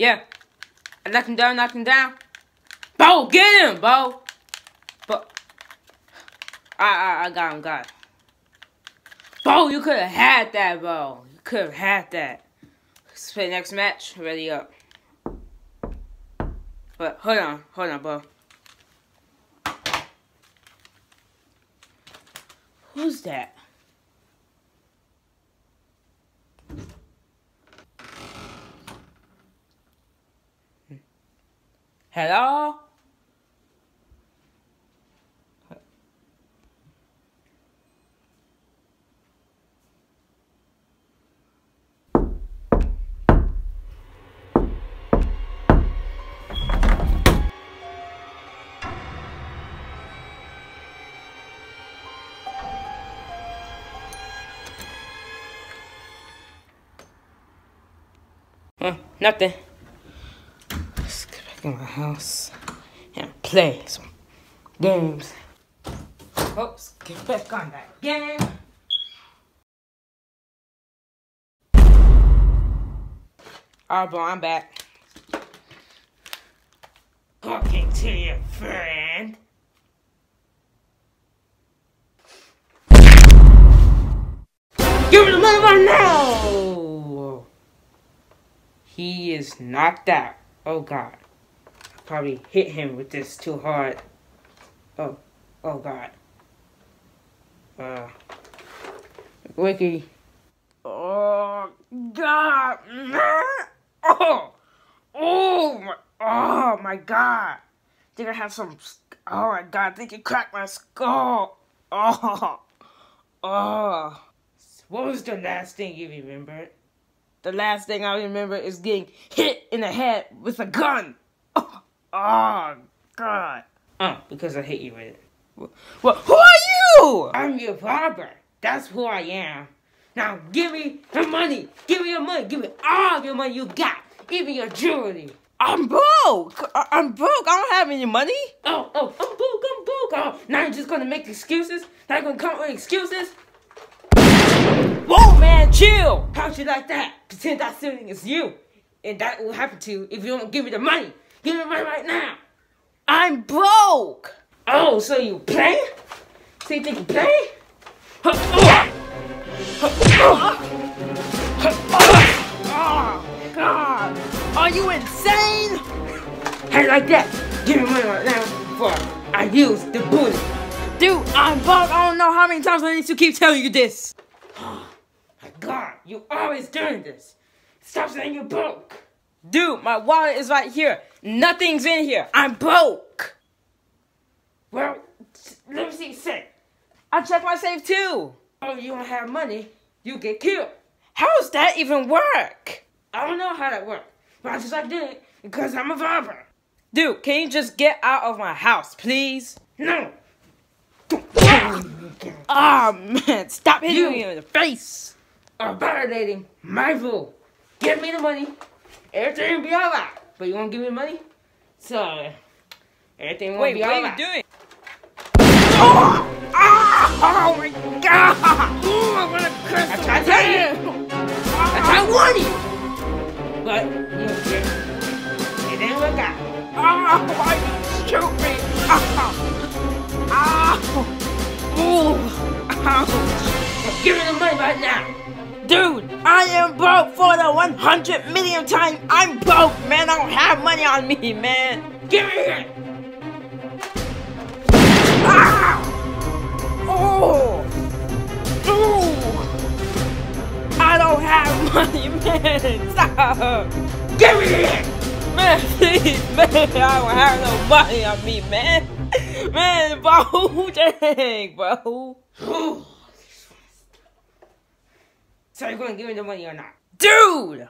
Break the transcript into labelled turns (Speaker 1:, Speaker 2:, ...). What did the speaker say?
Speaker 1: Yeah. I knocked him down, knocked him down. Bo, get him, Bo. But I, I, I got him, got him. Bo, you could have had that, Bo. You could have had that. Let's play next match. Ready up. But hold on, hold on, Bo. Who's that? Hello? Huh, nothing. In my house and play some games. Oops, get back on that game. Oh, Alright, bro, I'm back. Talking to your friend. Give me the right now! He is knocked out. Oh god. Probably hit him with this too hard. Oh. Oh god. Uh. Wiki. Oh god. Oh. Oh my. Oh my god. Think I have some. Oh my god. Think you cracked my skull. Oh. Oh. What was the last thing you remembered? The last thing I remember is getting hit in the head with a gun. Oh, God. Oh, because I hit you with it. Well, who are you? I'm your barber. That's who I am. Now give me the money. Give me your money. Give me all of your money you got. Even your jewelry.
Speaker 2: I'm broke. I- I'm broke. I don't have any money.
Speaker 1: Oh, oh, I'm broke, I'm broke. Oh, now you're just gonna make excuses? Now you're gonna come up with excuses?
Speaker 2: Whoa, man, chill.
Speaker 1: How'd you like that? Pretend that ceiling is you. And that will happen to you if you don't give me the money. Give me money right now.
Speaker 2: I'm broke.
Speaker 1: Oh, so you play? So you think you play? Oh.
Speaker 2: God. Are you insane?
Speaker 1: Hey, like that. Give me money right now before I use the bullet.
Speaker 2: Dude, I'm broke. I don't know how many times I need to keep telling you this.
Speaker 1: My God, you always doing this. Stop saying you're broke.
Speaker 2: Dude, my wallet is right here. Nothing's in here. I'm broke.
Speaker 1: Well, let me see, say.
Speaker 2: I checked my safe too.
Speaker 1: Oh, you don't have money, you get killed.
Speaker 2: How does that even work?
Speaker 1: I don't know how that works, but I just like doing it because I'm a robber.
Speaker 2: Dude, can you just get out of my house, please?
Speaker 1: No.
Speaker 2: Ah, man, stop hitting
Speaker 1: You-
Speaker 2: me in the face.
Speaker 1: Are violating my rule. Give me the money. Everything will be alright. But you won't give me money? So, everything won't
Speaker 2: Wait,
Speaker 1: be
Speaker 2: what are you doing?
Speaker 1: Oh my god! Ooh, I'm gonna curse I tried to tell you! I tried to warn you! But, you know, it, it didn't work out.
Speaker 2: Oh, why you shoot me? Oh, oh, Ooh. Ouch.
Speaker 1: Give me the money right now!
Speaker 2: Dude, I am broke for the 100 millionth time. I'm broke, man. I don't have money on me, man.
Speaker 1: Give me it!
Speaker 2: Ah! Oh! Ooh! I don't have money, man. Stop.
Speaker 1: Give me it!
Speaker 2: Man, please, man. I don't have no money on me, man. Man, bro. Dang, bro.
Speaker 1: So you gonna give me the money or not?
Speaker 2: Dude!